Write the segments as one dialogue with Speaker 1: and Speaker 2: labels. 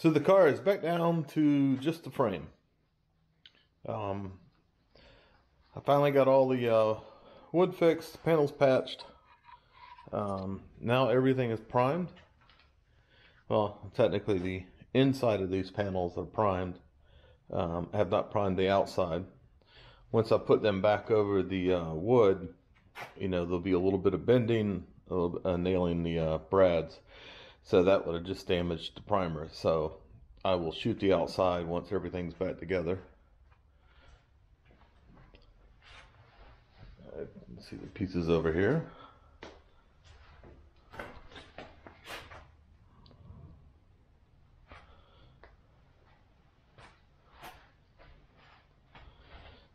Speaker 1: So the car is back down to just the frame. Um, I finally got all the uh, wood fixed, panels patched. Um, now everything is primed. Well, technically the inside of these panels are primed. Um, I have not primed the outside. Once I put them back over the uh, wood, you know, there'll be a little bit of bending, a little, uh, nailing the uh, brads. So that would have just damaged the primer. So I will shoot the outside once everything's back together. See the pieces over here.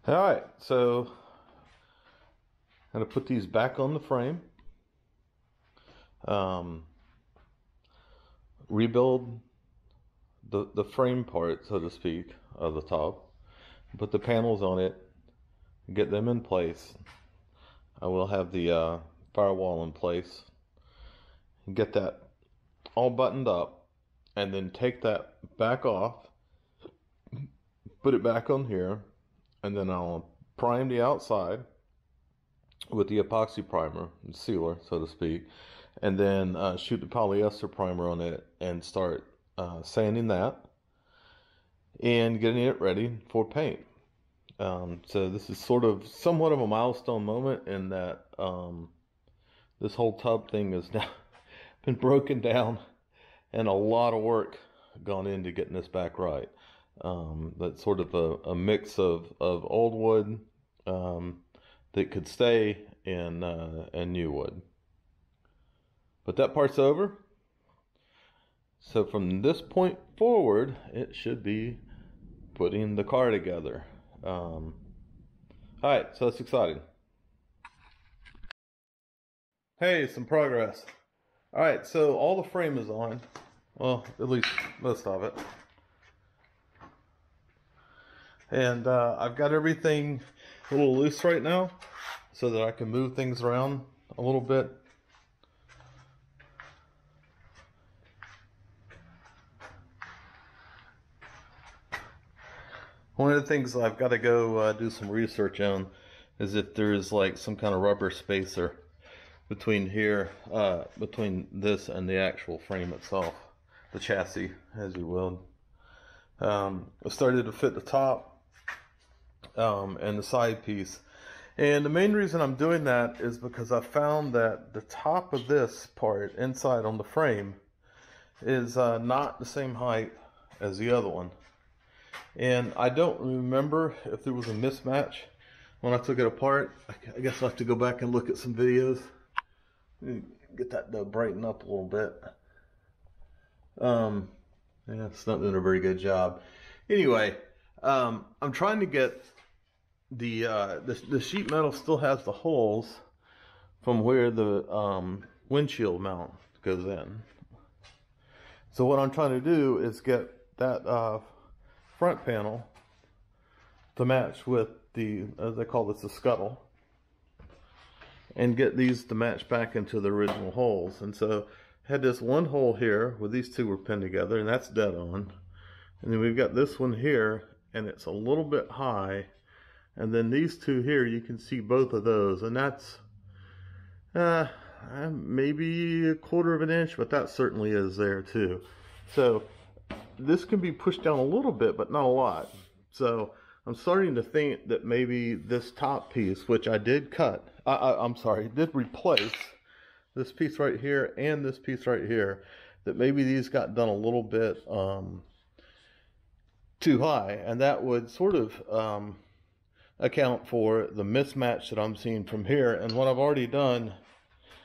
Speaker 1: All right, so I'm gonna put these back on the frame. Um, rebuild the the frame part, so to speak, of the top. Put the panels on it, get them in place. I will have the uh, firewall in place. Get that all buttoned up, and then take that back off. Put it back on here, and then I'll prime the outside with the epoxy primer, sealer, so to speak, and then uh, shoot the polyester primer on it and start uh, sanding that and getting it ready for paint. Um, so this is sort of somewhat of a milestone moment in that um, this whole tub thing has now been broken down and a lot of work gone into getting this back right. Um, that's sort of a, a, mix of, of old wood um, that could stay in, uh, and new wood. But that part's over. So from this point forward, it should be putting the car together. Um, all right, so it's exciting. Hey, some progress. All right, so all the frame is on. Well, at least most of it. And uh, I've got everything a little loose right now so that I can move things around a little bit. One of the things I've got to go uh, do some research on is if there's like some kind of rubber spacer between here, uh, between this and the actual frame itself, the chassis, as you will. Um, I started to fit the top um, and the side piece. And the main reason I'm doing that is because I found that the top of this part inside on the frame is uh, not the same height as the other one. And I don't remember if there was a mismatch when I took it apart. I guess I'll have to go back and look at some videos. Get that to brighten up a little bit. Um, yeah, it's not doing a very good job. Anyway, um, I'm trying to get the, uh, the, the sheet metal still has the holes from where the um, windshield mount goes in. So what I'm trying to do is get that uh, front panel to match with the, as they call this, the scuttle. And get these to match back into the original holes. And so had this one hole here where these two were pinned together and that's dead on. And then we've got this one here and it's a little bit high. And then these two here, you can see both of those and that's uh, maybe a quarter of an inch, but that certainly is there too. So this can be pushed down a little bit, but not a lot. So I'm starting to think that maybe this top piece, which I did cut, I, I, I'm sorry, did replace this piece right here and this piece right here, that maybe these got done a little bit um, too high, and that would sort of um, account for the mismatch that I'm seeing from here. And what I've already done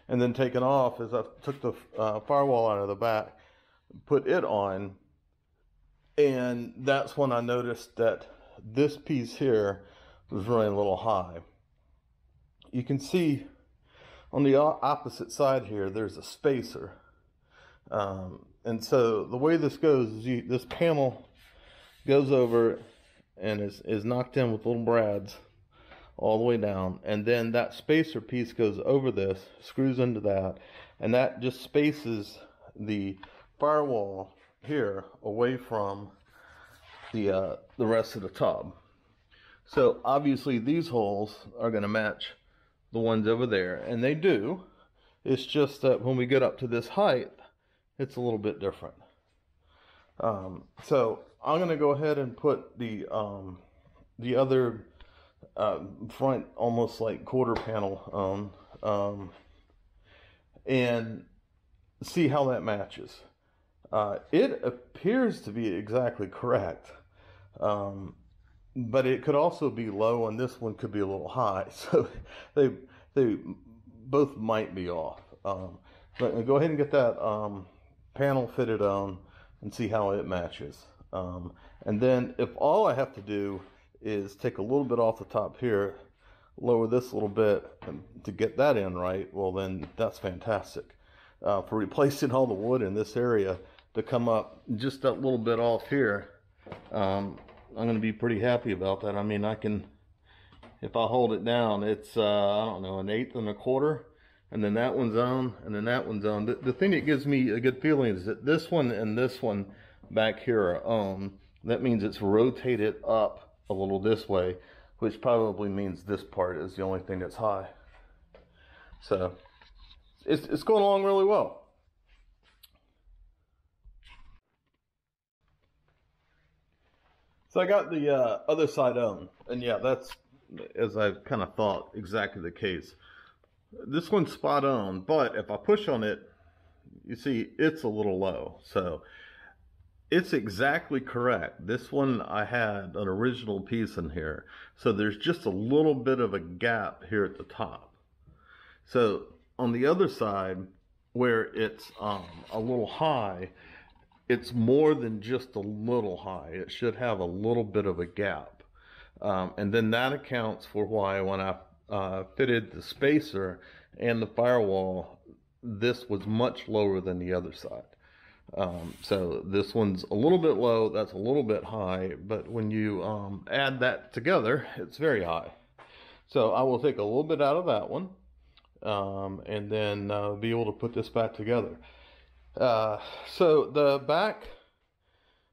Speaker 1: and then taken off is I took the uh, firewall out of the back, put it on, and that's when I noticed that this piece here was running a little high. You can see on the opposite side here, there's a spacer. Um, and so the way this goes is you, this panel goes over and is, is knocked in with little brads all the way down. And then that spacer piece goes over this, screws into that, and that just spaces the firewall here away from the uh, the rest of the tub. So obviously these holes are going to match the ones over there, and they do. It's just that when we get up to this height, it's a little bit different. Um, so I'm going to go ahead and put the um, the other uh, front almost like quarter panel on um, and see how that matches. Uh, it appears to be exactly correct, um, but it could also be low, and this one could be a little high. So they they both might be off. Um, but go ahead and get that um, panel fitted on and see how it matches. Um, and then if all I have to do is take a little bit off the top here, lower this a little bit to get that in right, well then that's fantastic. Uh, for replacing all the wood in this area to come up just that little bit off here, um, I'm going to be pretty happy about that. I mean, I can, if I hold it down, it's, uh, I don't know, an eighth and a quarter, and then that one's on, and then that one's on. The, the thing that gives me a good feeling is that this one and this one back here are on. That means it's rotated up a little this way, which probably means this part is the only thing that's high. So it's, it's going along really well. So I got the uh, other side on, and yeah, that's as I kind of thought exactly the case. This one's spot on, but if I push on it, you see it's a little low. So it's exactly correct. This one I had an original piece in here. So there's just a little bit of a gap here at the top. So on the other side, where it's um, a little high, it's more than just a little high. It should have a little bit of a gap. Um, and then that accounts for why when I uh, fitted the spacer and the firewall, this was much lower than the other side. Um, so this one's a little bit low, that's a little bit high, but when you um, add that together, it's very high. So I will take a little bit out of that one um, and then uh, be able to put this back together. Uh, so the back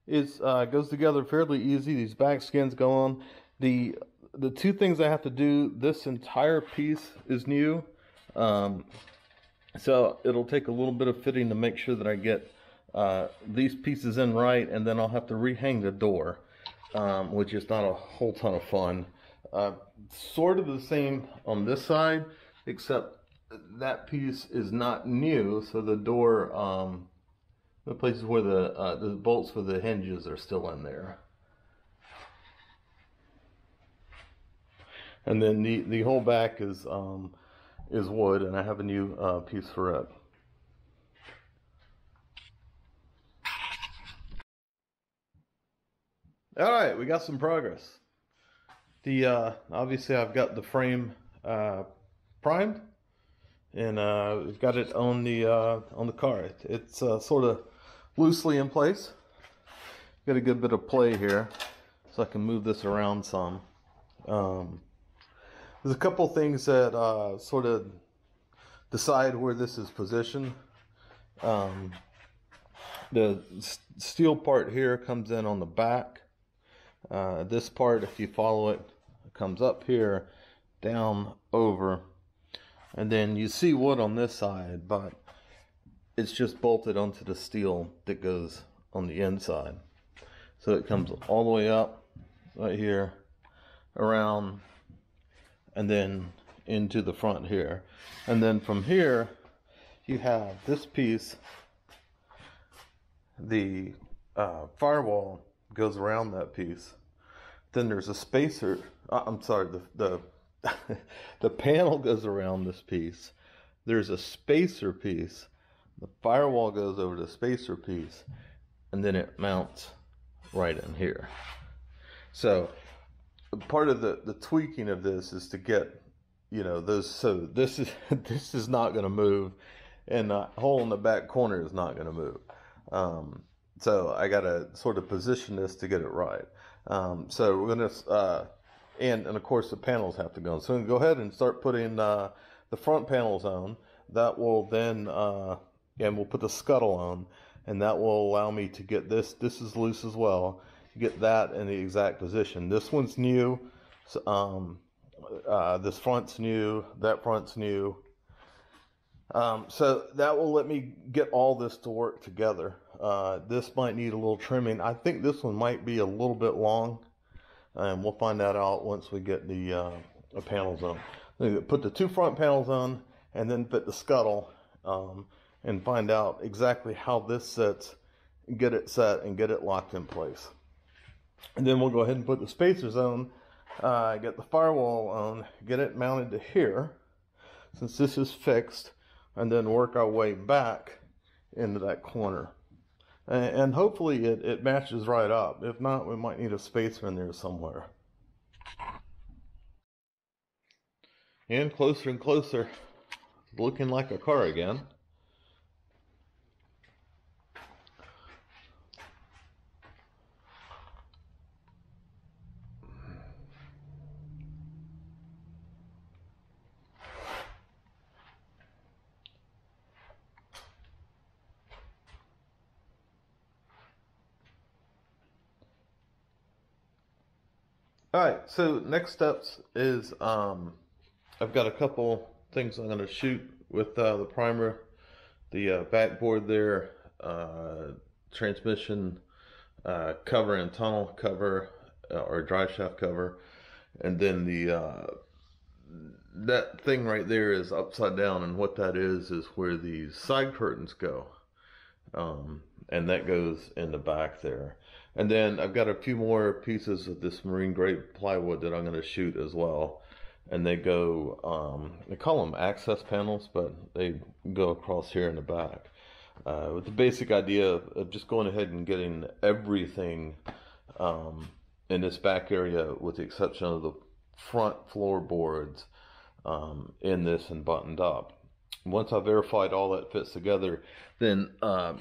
Speaker 1: is uh, goes together fairly easy. These back skins go on. The the two things I have to do. This entire piece is new, um, so it'll take a little bit of fitting to make sure that I get uh, these pieces in right, and then I'll have to rehang the door, um, which is not a whole ton of fun. Uh, sort of the same on this side, except that piece is not new, so the door, um, the places where the uh, the bolts for the hinges are still in there. And then the the whole back is um, is wood, and I have a new uh, piece for it. All right, we got some progress. The uh, obviously I've got the frame uh, primed, and uh, we've got it on the uh, on the car. It, it's uh, sort of loosely in place. Got a good bit of play here, so I can move this around some. Um, there's a couple things that uh, sort of decide where this is positioned. Um, the steel part here comes in on the back uh, this part, if you follow it, comes up here, down, over, and then you see wood on this side, but it's just bolted onto the steel that goes on the inside. So it comes all the way up right here, around, and then into the front here. And then from here, you have this piece, the uh, firewall goes around that piece. Then there's a spacer. Uh, I'm sorry, the the the panel goes around this piece. There's a spacer piece. The firewall goes over the spacer piece, and then it mounts right in here. So part of the the tweaking of this is to get you know those. So this is this is not going to move, and the hole in the back corner is not going to move. Um, so I got to sort of position this to get it right. Um, so we're going to, uh, and, and of course the panels have to go. on. So go ahead and start putting uh, the front panels on. That will then, uh, and we'll put the scuttle on. and that will allow me to get this. This is loose as well. Get that in the exact position. This one's new. So, um, uh, this front's new. That front's new. Um, so that will let me get all this to work together. Uh, this might need a little trimming. I think this one might be a little bit long, and we'll find that out once we get the, uh, panels on. Put the two front panels on, and then fit the scuttle, um, and find out exactly how this sits, get it set, and get it locked in place. And then we'll go ahead and put the spacers on, uh, get the firewall on, get it mounted to here, since this is fixed, and then work our way back into that corner. And, hopefully it, it matches right up. If not, we might need a spacer in there somewhere. And closer and closer, looking like a car again. All right, so next steps is um, I've got a couple things I'm going to shoot with uh, the primer, the uh, backboard there, uh, transmission uh, cover and tunnel cover uh, or drive shaft cover, and then the uh, that thing right there is upside down, and what that is is where these side curtains go, um, and that goes in the back there. And then I've got a few more pieces of this marine grade plywood that I'm going to shoot as well. And they go, um, they call them access panels, but they go across here in the back. Uh, with the basic idea of, just going ahead and getting everything um, in this back area, with the exception of the front floorboards, um, in this and buttoned up. Once I've verified all that fits together, then uh,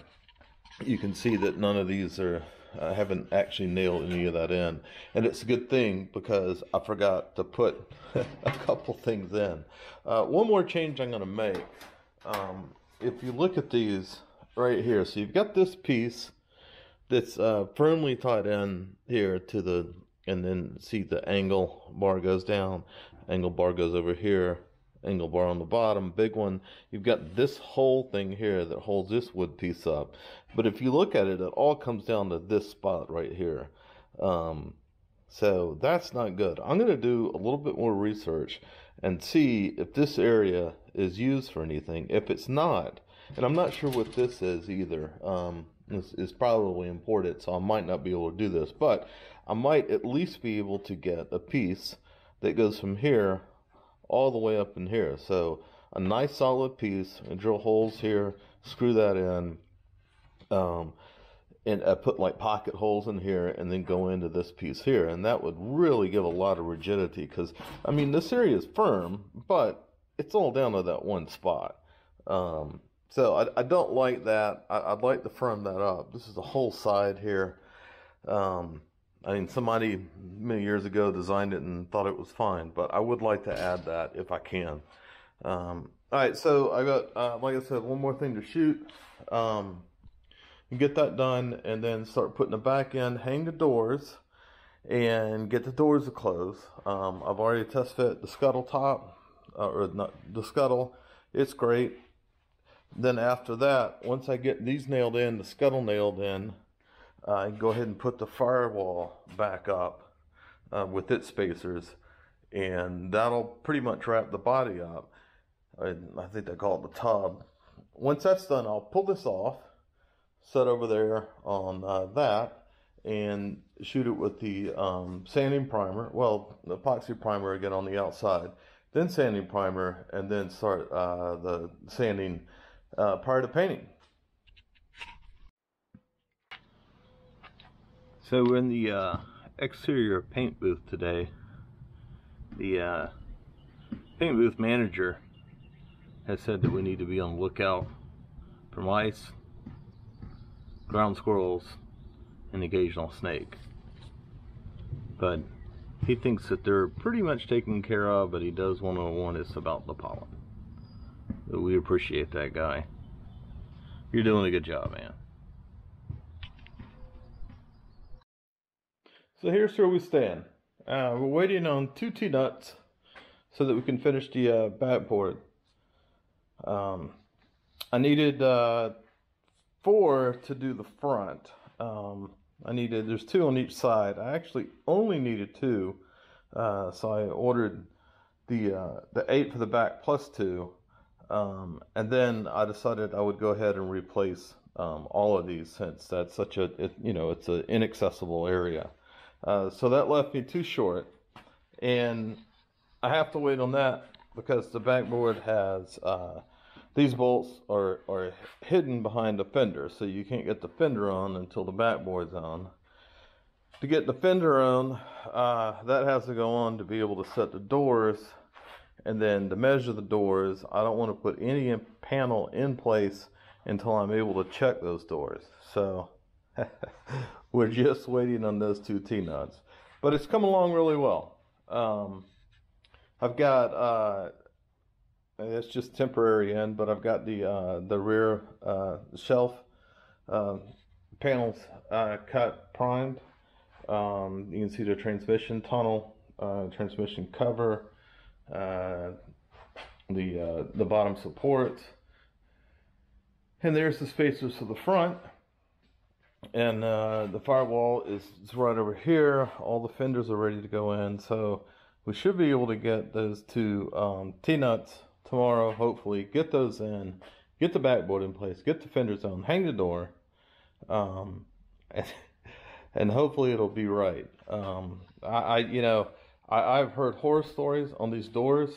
Speaker 1: you can see that none of these are I haven't actually nailed any of that in. And it's a good thing because I forgot to put a couple things in. Uh, one more change I'm going to make. Um, if you look at these right here, so you've got this piece that's uh, firmly tied in here to the, and then see the angle bar goes down, angle bar goes over here, angle bar on the bottom, big one. You've got this whole thing here that holds this wood piece up. But if you look at it, it all comes down to this spot right here. Um, so that's not good. I'm going to do a little bit more research and see if this area is used for anything. If it's not, and I'm not sure what this is either, um, this is probably imported, so I might not be able to do this, but I might at least be able to get a piece that goes from here all the way up in here. So a nice solid piece, and drill holes here, screw that in, um, and I put like pocket holes in here and then go into this piece here. And that would really give a lot of rigidity because, I mean, this area is firm, but it's all down to that one spot. Um, so I, I, don't like that. I, would like to firm that up. This is the whole side here. Um, I mean, somebody many years ago designed it and thought it was fine, but I would like to add that if I can. Um, all right, so I got, uh, like I said, one more thing to shoot. Um, get that done, and then start putting the back in, hang the doors, and get the doors to close. Um, I've already test fit the scuttle top, uh, or not the scuttle. It's great. Then after that, once I get these nailed in, the scuttle nailed in, uh, go ahead and put the firewall back up uh, with its spacers and that'll pretty much wrap the body up. I, I think they call it the tub. Once that's done, I'll pull this off, set over there on uh, that, and shoot it with the um, sanding primer. Well, the epoxy primer again on the outside, then sanding primer, and then start uh, the sanding uh, prior to painting. So we're in the uh, exterior paint booth today. The uh, paint booth manager has said that we need to be on the lookout for mice, ground squirrels, and occasional snake. But he thinks that they're pretty much taken care of, but he does want to warn us about the pollen. But we appreciate that guy. You're doing a good job, man. So here's where we stand. Uh, we're waiting on two T-nuts so that we can finish the uh, backboard. Um, I needed uh, four to do the front. Um, I needed, there's two on each side. I actually only needed two. Uh, so I ordered the, uh, the eight for the back plus two. Um, and then I decided I would go ahead and replace um, all of these since that's such a, it, you know, it's an inaccessible area. Uh, so that left me too short. And I have to wait on that because the backboard has uh, these bolts are, are hidden behind the fender, so you can't get the fender on until the backboard's on. To get the fender on, uh, that has to go on to be able to set the doors, and then to measure the doors, I don't want to put any panel in place until I'm able to check those doors. So we're just waiting on those two T-nuts. But it's come along really well. Um, I've got uh, it's just temporary end, but I've got the uh, the rear uh, shelf uh, panels uh, cut primed. Um, you can see the transmission tunnel, uh, transmission cover, uh, the the bottom supports, and there's the spacers for the front. And the firewall is, is right over here. All the fenders are ready to go in, so we should be able to get those two um, T-nuts tomorrow, hopefully, get those in, get the backboard in place, get the fenders on, hang the door, um, and, and hopefully it'll be right. Um, I, I, you know, I, have heard horror stories on these doors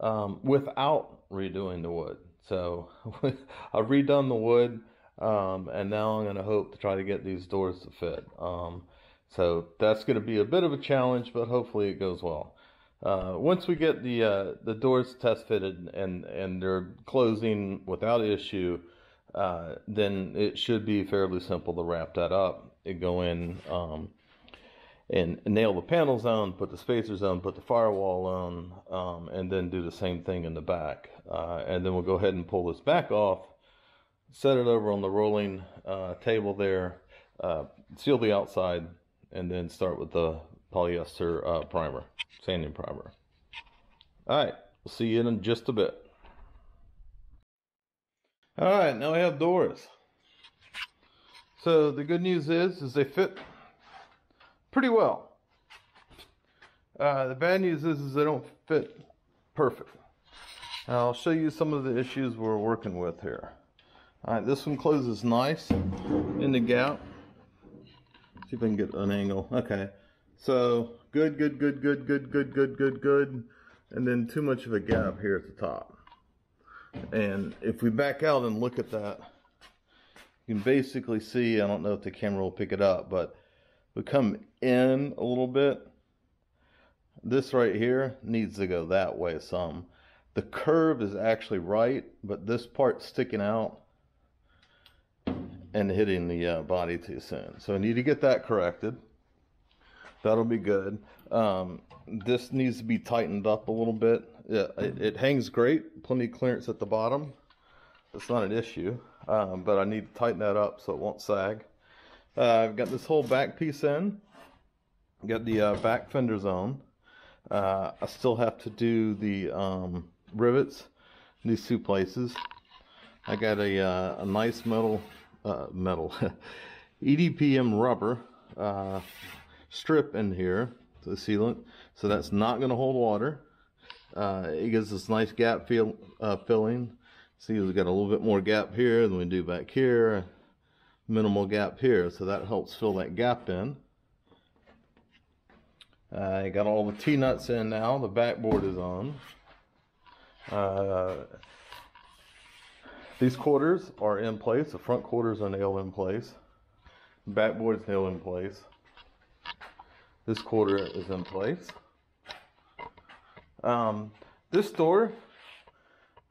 Speaker 1: um, without redoing the wood. So I've redone the wood, um, and now I'm going to hope to try to get these doors to fit. Um, so that's going to be a bit of a challenge, but hopefully it goes well. Uh, once we get the uh, the doors test fitted and and they're closing without issue, uh, then it should be fairly simple to wrap that up and go in um, and nail the panels on, put the spacers on, put the firewall on, um, and then do the same thing in the back. Uh, and then we'll go ahead and pull this back off, set it over on the rolling uh, table there, uh, seal the outside, and then start with the polyester primer sanding primer. All right, we'll see you in just a bit. All right, now we have doors. So the good news is, is they fit pretty well. Uh, the bad news is, is they don't fit perfect. I'll show you some of the issues we're working with here. All right, this one closes nice in the gap. See if I can get an angle. Okay, so good, good, good, good, good, good, good, good, good. And then too much of a gap here at the top. And if we back out and look at that, you can basically see, I don't know if the camera will pick it up, but we come in a little bit. This right here needs to go that way some. The curve is actually right, but this part sticking out and hitting the uh, body too soon. So I need to get that corrected. That'll be good. Um, this needs to be tightened up a little bit. Yeah, it, it, hangs great. Plenty of clearance at the bottom. That's not an issue. Um, but I need to tighten that up so it won't sag. Uh, I've got this whole back piece in. Got the uh, back fenders on. Uh, I still have to do the um, rivets in these two places. I got a, uh, a nice metal, uh, metal, EDPM rubber uh, strip in here, to the sealant, so that's not going to hold water. Uh, it gives this nice gap fill, uh, filling. See, we've got a little bit more gap here than we do back here. Minimal gap here, so that helps fill that gap in. I uh, got all the T-nuts in now. The backboard is on. These quarters are in place. The front quarters are nailed in place. Backboard's nailed in place. This quarter is in place. Um, this door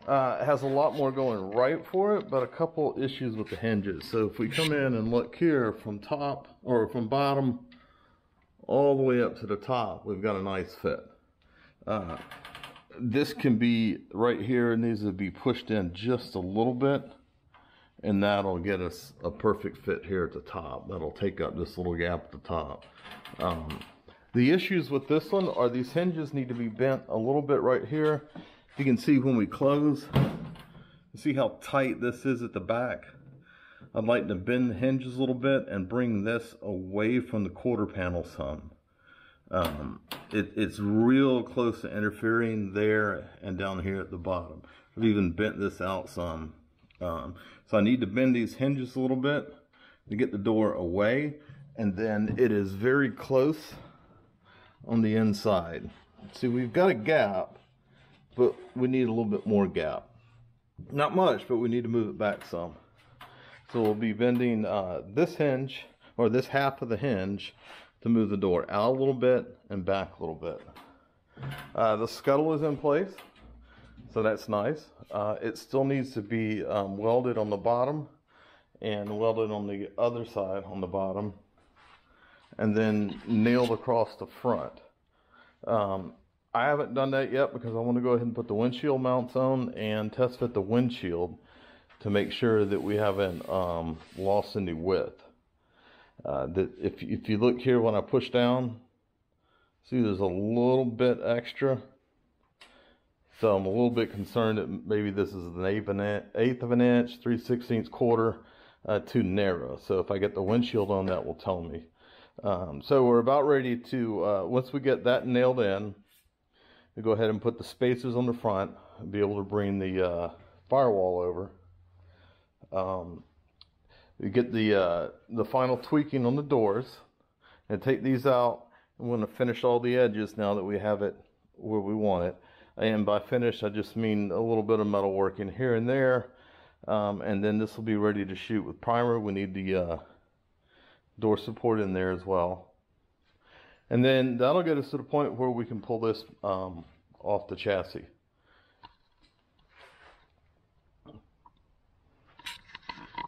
Speaker 1: uh, has a lot more going right for it, but a couple issues with the hinges. So if we come in and look here from top or from bottom all the way up to the top, we've got a nice fit. Uh, this can be right here, needs to be pushed in just a little bit and that'll get us a perfect fit here at the top. That'll take up this little gap at the top. Um, the issues with this one are these hinges need to be bent a little bit right here. You can see when we close, see how tight this is at the back. I'd like to bend the hinges a little bit and bring this away from the quarter panel some. Um, it, it's real close to interfering there and down here at the bottom. I've even bent this out some. Um, so I need to bend these hinges a little bit to get the door away. And then it is very close on the inside. See, we've got a gap, but we need a little bit more gap. Not much, but we need to move it back some. So we'll be bending uh, this hinge, or this half of the hinge, to move the door out a little bit and back a little bit. Uh, the scuttle is in place, so that's nice. Uh, it still needs to be um, welded on the bottom and welded on the other side on the bottom and then nailed across the front. Um, I haven't done that yet because I want to go ahead and put the windshield mounts on and test fit the windshield to make sure that we haven't um, lost any width. Uh, that if, if you look here when I push down, see there's a little bit extra. So I'm a little bit concerned that maybe this is an eighth, an eighth of an inch, 3 sixteenths quarter, uh, too narrow. So if I get the windshield on, that will tell me. Um, so we're about ready to, uh, once we get that nailed in, we go ahead and put the spacers on the front, be able to bring the uh, firewall over. Um, we get the uh, the final tweaking on the doors and take these out. I'm going to finish all the edges now that we have it where we want it. And by finish, I just mean a little bit of metal working here and there. Um, and then this will be ready to shoot with primer. We need the uh, door support in there as well. And then that'll get us to the point where we can pull this um, off the chassis.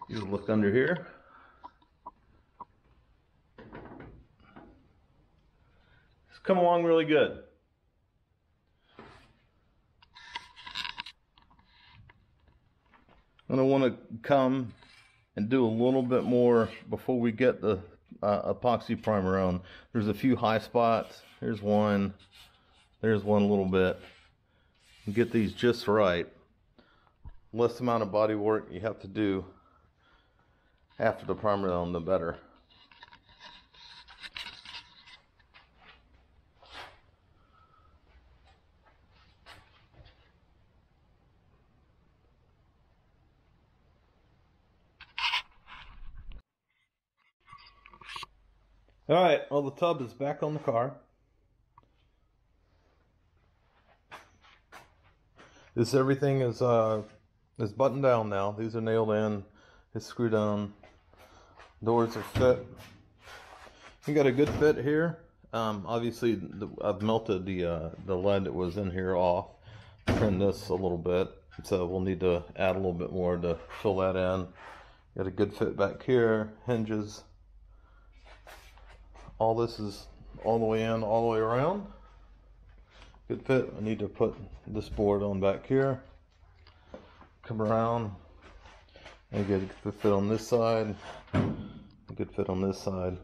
Speaker 1: You look under here. It's come along really good. I'm going to want to come and do a little bit more before we get the uh, epoxy primer on. There's a few high spots. Here's one. There's one little bit. Get these just right. Less amount of body work you have to do after the primer on, the better. All right, well, the tub is back on the car. This everything is uh is buttoned down now. These are nailed in. It's screwed on. Doors are set. You got a good fit here. Um, obviously, the, I've melted the uh, the lead that was in here off. Trim this a little bit, so we'll need to add a little bit more to fill that in. Got a good fit back here. Hinges. All this is all the way in, all the way around. Good fit. I need to put this board on back here. Come around and get a good fit on this side good fit on this side.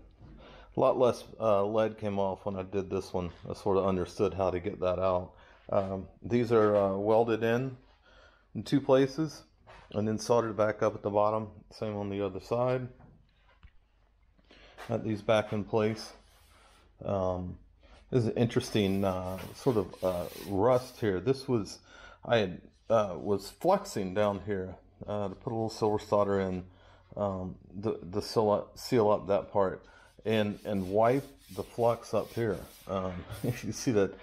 Speaker 1: A lot less uh, lead came off when I did this one. I sort of understood how to get that out. Um, these are uh, welded in in two places and then soldered back up at the bottom. Same on the other side. Got these back in place. Um, this is an interesting uh, sort of uh, rust here. This was, I had, uh, was flexing down here uh, to put a little silver solder in um, the the seal up, seal up that part and and wipe the flux up here. Um, you see that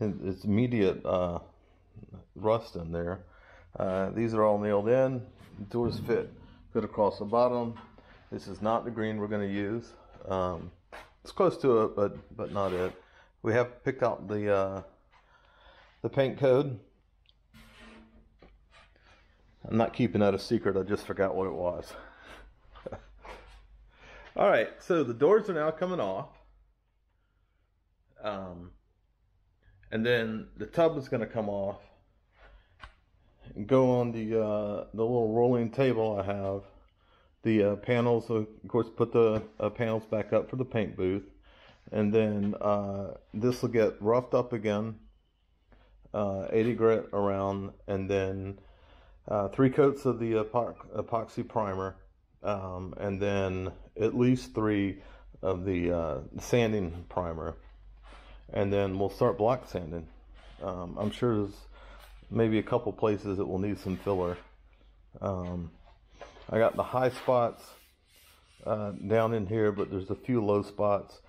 Speaker 1: it's immediate uh, rust in there. Uh, these are all nailed in. Doors fit fit across the bottom. This is not the green we're going to use. Um, it's close to it, but but not it. We have picked out the uh, the paint code. I'm not keeping that a secret. I just forgot what it was. All right, so the doors are now coming off. Um, and then the tub is going to come off and go on the uh, the little rolling table I have the uh, panels, of course, put the uh, panels back up for the paint booth. And then uh, this will get roughed up again, uh, 80 grit around, and then uh, three coats of the epoxy primer, um, and then at least three of the uh, sanding primer. And then we'll start block sanding. Um, I'm sure there's maybe a couple places that will need some filler. Um, I got the high spots uh, down in here, but there's a few low spots.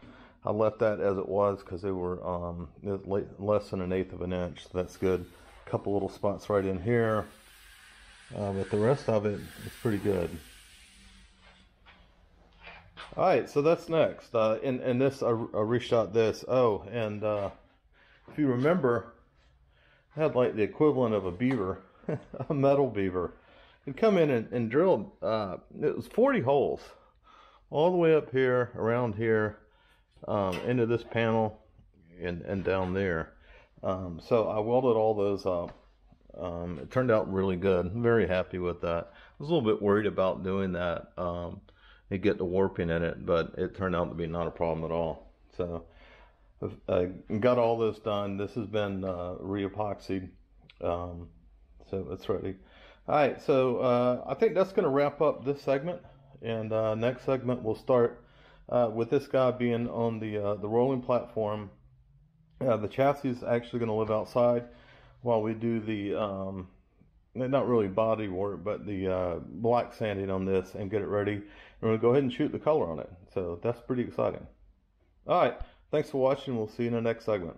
Speaker 1: I left that as it was because they were um, less than an eighth of an inch. So that's good. A couple little spots right in here. Uh, but the rest of it is pretty good. All right, so that's next. Uh, in, in this, I, I reshot this. Oh, and uh, if you remember, I had like the equivalent of a beaver, a metal beaver. You'd come in and, and drilled, uh, it was 40 holes all the way up here, around here, um, into this panel, and, and down there. Um, so I welded all those up. Um, it turned out really good. I'm very happy with that. I was a little bit worried about doing that and get the warping in it, but it turned out to be not a problem at all. So I got all this done. This has been uh, re-epoxied, um, so it's ready. All right, so uh, I think that's going to wrap up this segment, and uh, next segment we'll start uh, with this guy being on the uh, the rolling platform. Uh, the chassis is actually going to live outside while we do the um, not really body work, but the uh, block sanding on this and get it ready. And we're going to go ahead and shoot the color on it. So that's pretty exciting. All right. Thanks for watching. We'll see you in the next segment.